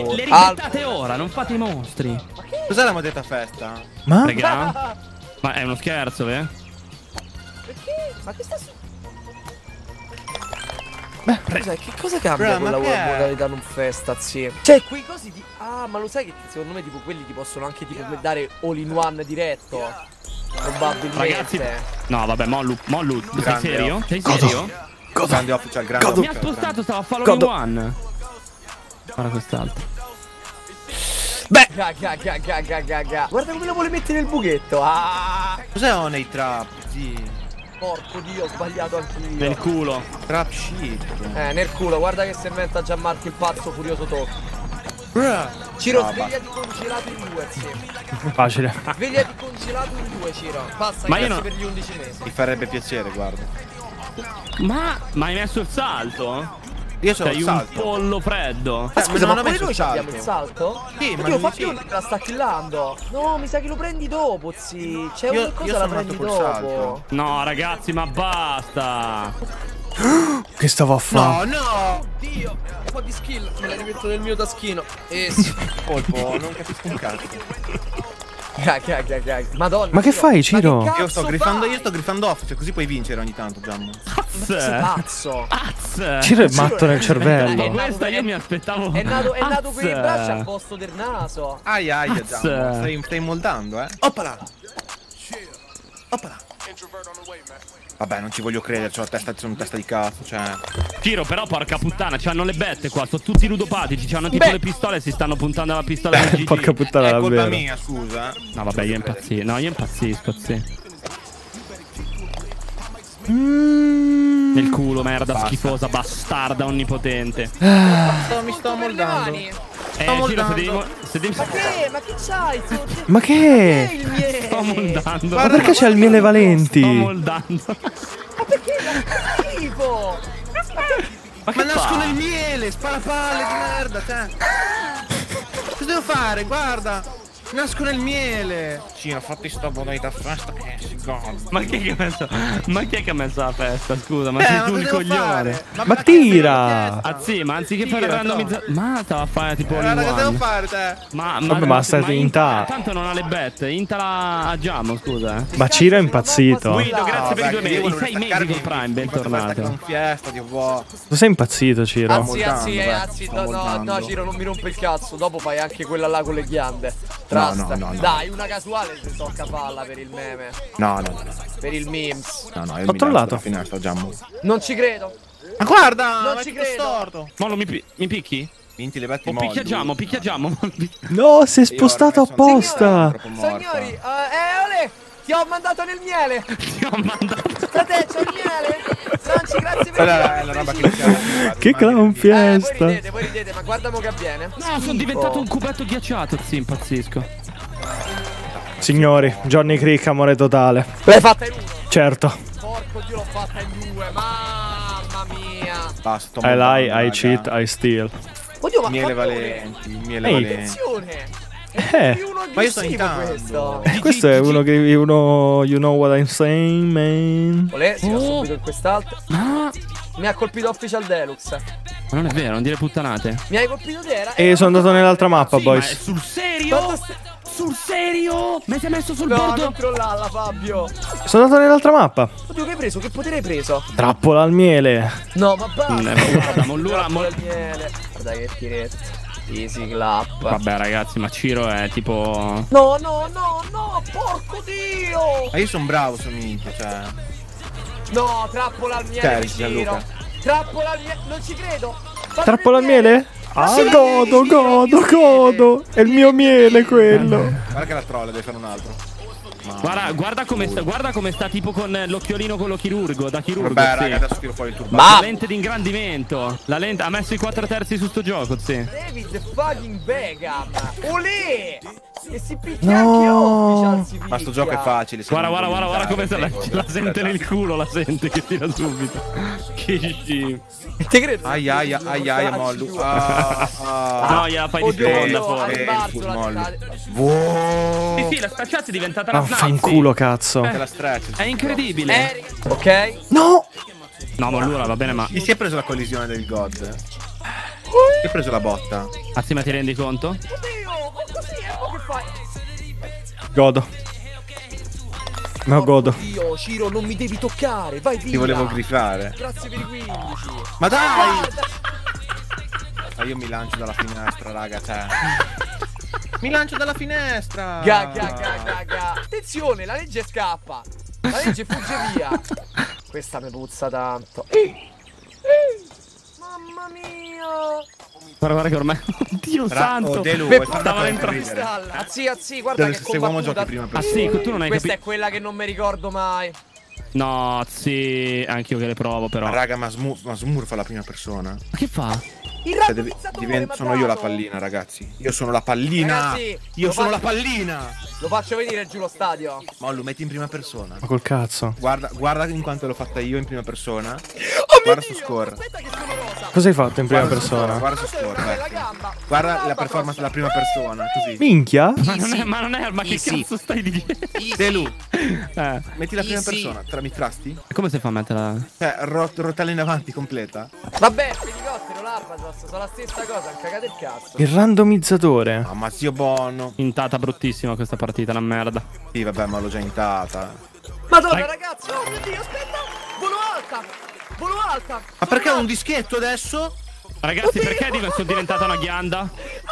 le, le rigettate ora, non fate i mostri. Cos'è la modetta festa? Ma? Raga? Ma è uno scherzo, eh? Perché? Ma che sta su... Beh, Scusa, che cosa cambia Bro, con la modalità non festa, sì? Cioè, quei cosi di... Ah, ma lo sai che secondo me tipo quelli ti possono anche tipo dare all in one diretto? Probabilmente. Ragazzi, no, vabbè, Mollu, Mollu, sei serio? Sei serio? Grande official, grande Mi ha spostato, stava a follow Godo. one. Guarda quest'altro. Beh, ga, ga, ga, ga, ga, ga, ga. Guarda come lo vuole mettere nel buchetto. Ah. Cos'è Honey Trap? Sì. porco dio, ho sbagliato anch'io. Nel culo. Trap shit. Eh, nel culo, guarda che si inventa Gianmarco il pazzo furioso tocco. Bruh. Ciro, No, svegliati congelato in due, sì. facile. Svegliati congelato in due, Ciro. Passa Ma io cazzi no- per gli 11 mesi. Mi farebbe piacere, guarda. Ma, ma hai messo il salto? Io sono Sei un pollo freddo. Ma Eh, scusa, ma ma, pure noi il abbiamo il salto. Sì, ma Oddio, lui Fabio sì. la sta killando. No, mi sa che lo prendi dopo, zi. C'è Io- qualcosa io la sono prendi dopo. salto. No, ragazzi, ma basta. Che stavo a fare? No, no. Dio, un po' di skill, me la rimetto nel mio taschino. E Polpo, non capisco un cazzo. Gaga. Madonna. Ma che fai, Ciro? Che Io sto griffando, fai? io sto griffando off, cioè così puoi vincere ogni tanto, Giammo. Pazzo. Azz. Ciro è matto nel E cervello. questa io mi aspettavo. È nato, è nato Azz. con i bracci a posto del naso. Ai ai, Azz. Giammo. Stai, stai moldando, eh. Oppala. Oppala. Vabbè, non ci voglio credere, c'ho la testa, una testa di cazzo, cioè. Ciro, però, porca puttana, c'hanno le bette qua. Sono tutti ludopatici. C'hanno tipo Beh. le pistole e si stanno puntando alla pistola del GG. Porca puttana, È colpa davvero. mia, scusa. No, vabbè, io impazzisco. No, io impazzisco, sì. Mm. Nel culo, merda, Basta. schifosa, bastarda, onnipotente. Sto- mi sto moldando. Eh, Sto Ciro, se devi. moldando. Se devi. Ma che? Ma che c'hai? Sto- Ma Che che? il miele? Sto moldando. Ma perché c'è il miele Sto valenti? moldando. Ma perché? Ma che schifo? Ma Ma nascono fa? il miele, sparapalle di merda, cioè. Cosa devo fare? Guarda. Nascono il miele. Cino, fatti sta bonita festa che si gode. Ma chi è che ha messo? Ma chi è che ha messo la festa? Scusa, ma Eh, sei ma tu il coglione. Ma perché tira! Ah sì, ma anziché Tira, fare no. randomizzazione. Ma stava a fare tipo Eh, in Cosa devo fare te? Ma, ma, Vabbè, ma stai in ta- Tanto non ha le bette. Intala a Giamo, scusa. eh. Ma Ciro è impazzito. Guido, grazie per i due che mesi. sei mesi con Prime, bentornato. Tu sei impazzito, Ciro. Anzi, anzi, beh, anzi, no, no, Ciro, non mi rompe il cazzo. Dopo fai anche quella là con le ghiande. No. Dai, una casuale se tocca palla per il meme. No, no, no, no. Per il memes. No, no, io Ho mi trollato. lancio dalla finestra, Giammo. Non ci credo. Ma guarda, Non ci credo. storto. Molo, mi, pi- mi picchi? Vinti le betti O molli. picchiaggiamo, picchiaggiamo. No, si è spostato apposta. Morta. Signori, eh, eh, ole, ti ho mandato nel miele. Ti ho mandato. Frate, c'è il miele. Sanci, grazie per è la roba che. Che clown Eh, voi fiesta. ridete, voi ridete, ma guarda mo che avviene. No, sono diventato un cubetto ghiacciato. Sì, impazzisco. Signori, Johnny Crick, amore totale. L'hai fatta in uno. Certo. Porco dio, l'ho fatta in due. Mamma mia. Basta, I lie, I cheat, I steal. Oddio, ma Miele valenti, miele Ehi. valenti. Attenzione. Eh, Ma io sto intando. questo. questo è uno che uno You know what I'm saying, man. Olè, si Oh. subito in quest'altro. Ma Mi ha colpito Official Deluxe. ma non è vero, non dire puttanate. Mi hai colpito te? Era... E sono andato nell'altra mappa, Sì, ma è boys. sul serio? Quanto st- Sul serio? Mi sei messo sul No, bordo? non crollarla, Fabio. Sono andato nell'altra mappa. Oddio, che hai preso? Che potere hai preso? Trappola al miele. No, ma basta. Mm, guarda, mollura- del miele. Guarda che tiretta. Easy clap. Vabbè, ragazzi, ma Ciro è tipo. No, no, no, no, porco dio. Ma io sono bravo su minchia, cioè. No, trappola al miele Cioè, vicino. Gianluca. Trappola al miele. Non ci credo. Trappola al il miele? Ah, Sì, godo, sì, godo, sì. godo. È il mio miele quello. Guarda che la trolla, deve fare un altro. Guarda, guarda come sta, guarda come sta tipo con l'occhiolino con lo chirurgo, da chirurgo. Vabbè, sì. raga, adesso tiro fuori il turbo. La Ma lente di ingrandimento. La lente ha messo i 4 terzi su sto gioco, sì. David fucking Begam. Olè. E si picchia No. anche si Ma sto gioco è facile. se Guarda, guarda, guarda, guarda come commentare. La, la sente nel culo, la sente che tira subito. Che schifo. Te credo. Ai ai ai ai mollu. Ah, ah. Fai di sponda oddio, fuori. mollo. la- Wow. Sì, sì, la spacciata è diventata una cazzo. Te la stretch. È incredibile. Eh, Ok. No! No, ma allora va bene, ma. Chi si è preso la collisione del God? Che hai preso la botta? Ah sì, ma ti rendi conto? Godo. Ma godo. Io, Ciro, non mi devi toccare, vai via. Ti volevo grifare. Grazie per i 15. Ma dai! Guarda. Ma io mi lancio dalla finestra, raga, cioè. mi lancio dalla finestra! Ga, ga, ga, ga, ga. Attenzione, la legge scappa. La legge fugge via. Questa mi puzza tanto. Mamma mia. Guarda, guarda che ormai. Dio Ra- santo. oh, Delu, Beh, stava per dentro. ridere? Cristalla. Azzi, azzi, guarda Delu, che combattuta. giochi prima Ah persona. sì, tu non hai Questa capito. è quella che non mi ricordo mai. No, sì, anch'io che le provo però. Ma Ma raga, ma, smu- ma smurfa la prima persona. che fa? Il Cioè, devi- raddrizzatore, diven- ma sono io la pallina, ragazzi. Io sono la pallina. Ragazzi, io lo sono la pallina. Lo faccio venire giù lo stadio. Mollo, metti in prima persona. Ma col cazzo. Guarda, guarda in quanto l'ho fatta io in prima persona. Oh guarda mio su Dio, score. Aspetta che sono. Cosa hai fatto in prima Guarda persona? Guarda su la gamba? Guarda La la performance della prima persona. Così. Minchia? Ma non è, ma non è, ma che Easy. cazzo stai dicendo? Delu, Eh, metti la prima Easy. persona. Tra mi trasti? come si fa a metterla? Cioè, rot- rotella in avanti completa. Vabbè, felicottero, l'Arbatross, sono la stessa cosa, han cagato il cazzo. Il randomizzatore. Ah, ma zio buono. Intata bruttissima questa partita, una merda. Sì, vabbè, ma l'ho già intata. Madonna, Dai. ragazzi, oh mio Dio, aspetta! Volo alta! Volo alta! Ma perché ho un dischetto adesso? Ragazzi, perché div- sono diventata una ghianda?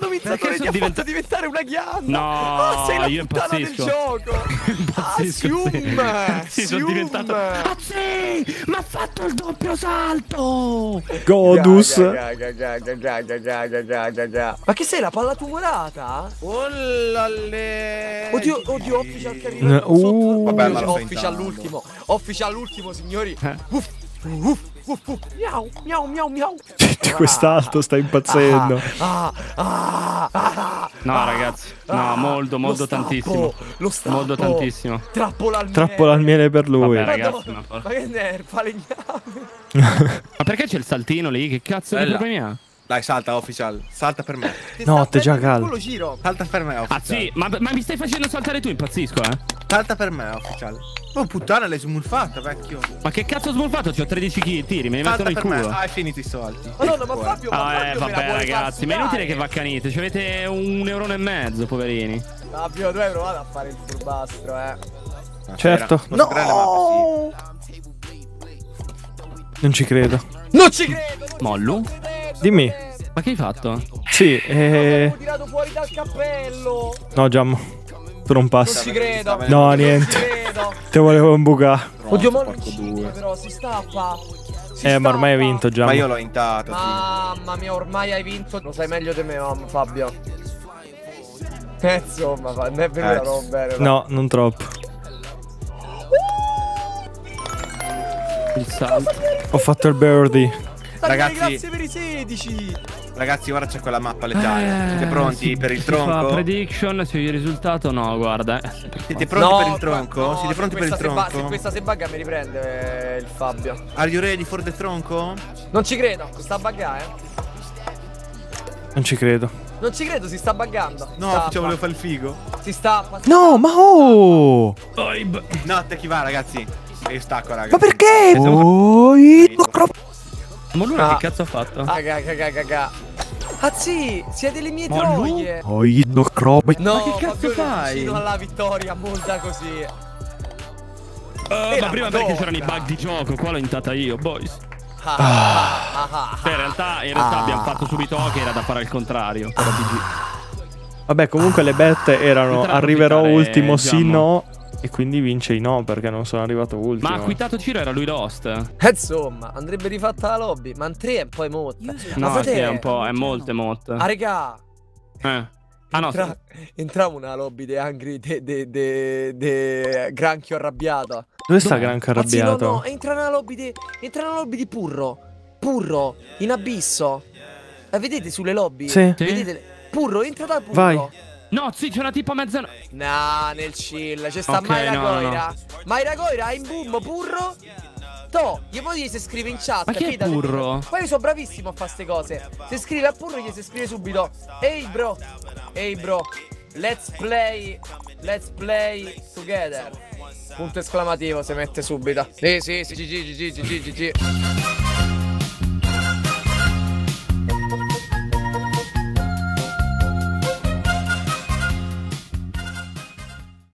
randomizzatore ti ha diventa... fatto diventare una ghianda. No, oh, sei la io puttana del gioco. impazzisco, ah, sì. sì, sono diventato. Ah, sì, ma ha fatto il doppio salto. Godus. Già, già, già, già, già, già! Ma che sei la palla tubolata? Oh lalle. Oddio, oddio, official che arriva. Uh, sotto. Vabbè, ma official l'ultimo. Official l'ultimo, signori. Eh. Uff, uff uff, uff. Miau, miau, miau, miau. Quest'alto sta impazzendo. Ah, ah, ah, No, ah, ragazzi. No, ah. molto, molto tantissimo. Lo stappo. Molto tantissimo. Trappola al miele. Trappola al miele per lui. Vabbè, ragazzi, ma- ma che nerva, falegname. Ma perché c'è il saltino lì? Che cazzo di Bella. problemi ha? Dai, salta, official. Salta per me. No, te già culo, Ciro. Salta per me, official. Ah, sì, ma, ma mi stai facendo saltare tu, impazzisco, eh? Salta per me, official. Oh, puttana, l'hai smurfata, vecchio. Ma che cazzo ho smurfato? C'ho 13 kg, tiri, me li mettono Salta in per me. culo. Ah, hai finito i soldi. Ma Ora. Fabio, ma Ah, Fabio eh, me la vabbè, ragazzi, ma è inutile che vaccanite. Ci avete un euro e mezzo, poverini. Fabio, tu hai provato a fare il furbastro, eh. Ah, Certo. le mappe, Non ci credo. Non ci credo! non Dimmi. non. Ma che hai fatto? Sì, eh... tirato fuori dal cappello! No, Giammo. Tu non Non passi. ci credo! No, No, Non niente. Te volevo imbucare. sì. Oddio, ma non però, si stappa! Si Eh, ma ormai hai stappa. vinto, Ma Giammo. io l'ho intata, sì. Mamma mia, ormai hai vinto. Lo sai meglio di me, mamma, Fabio. Eh, insomma, non è venuta Eh. non bene. No, non troppo. Il salto. Ho fatto il birdie. Ragazzi- grazie per i 16. Ragazzi, ora c'è quella mappa letale. Siete pronti Eh, per il si fa tronco? prediction, se il risultato no, guarda. eh, Siete pronti per il tronco? no, Siete pronti per il tronco? se questa se bugga mi riprende eh, il Fabio. Are you ready for the tronco? Non ci credo, si sta buggando, eh. Non ci credo. Non ci credo, si sta buggando. Si No, stappa. ci volevo fare il figo. Si si No, ma oh! No, te chi va, ragazzi? E io stacco, raga. Ma perché? Oh, i- Mollura Ah. che cazzo ha fatto? Ah, ga, ga, ga, ga. Ah, sì, siete le mie Ma troie. Oh, i- no. No, Ma che cazzo Fabio, fai? vicino alla vittoria, molta così. Eh, ma prima perché Madonna. c'erano i bug di gioco, qua l'ho intata io, boys. Ah, ah, ah, ah, Cioè, in realtà, in realtà Ah. abbiamo fatto subito che era da fare il contrario. Vabbè, comunque le bette erano arriverò ultimo sì no e quindi vince i no perché non sono arrivato ultimo. Ma ha quitato Ciro era lui Lost. Eh, Insomma, andrebbe rifatta la lobby, ma in tre è poi motta. No, Ma sì, è un po'. È molte molte. Ah, regà. Eh. Ah no, entra- entriamo nella lobby de Angry de, de, de, de Granchio arrabbiato. Dove sta Dov'è? Granco Anzi, no, arrabbiato? no, entra nella lobby di. Entra nella lobby di Purro. Purro, in abisso. La vedete sulle lobby? Sì. Sì. Vedete? Purro, entra da Purro. Vai. No, sì, c'è una tipa mezza. Nah, nel chill, c'è sta Ok, Mayra no, Goira. Mayra Goira in boom, Purro. To, gli poi gli si scrive in chat. Ma chi è fidati. Purro? Poi io sono bravissimo a fare ste cose. Se scrive a Purro gli si scrive subito. Ehi bro. Ehi bro. Let's play. Let's play together. Punto esclamativo si mette subito. Sì, sì, sì, GG, GG, GG, GG.